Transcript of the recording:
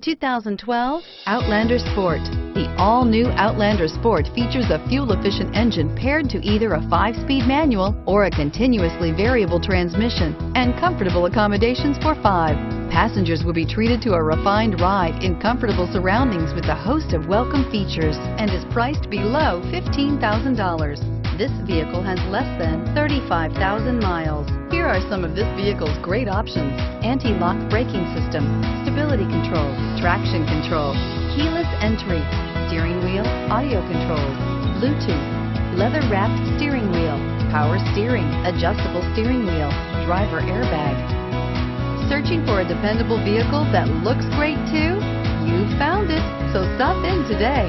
2012 Outlander Sport. The all-new Outlander Sport features a fuel-efficient engine paired to either a 5-speed manual or a continuously variable transmission and comfortable accommodations for five. Passengers will be treated to a refined ride in comfortable surroundings with a host of welcome features and is priced below $15,000. This vehicle has less than 35,000 miles. Here are some of this vehicle's great options. Anti-lock braking system, stability control, traction control, keyless entry, steering wheel, audio controls, Bluetooth, leather wrapped steering wheel, power steering, adjustable steering wheel, driver airbag. Searching for a dependable vehicle that looks great too? You found it, so stop in today.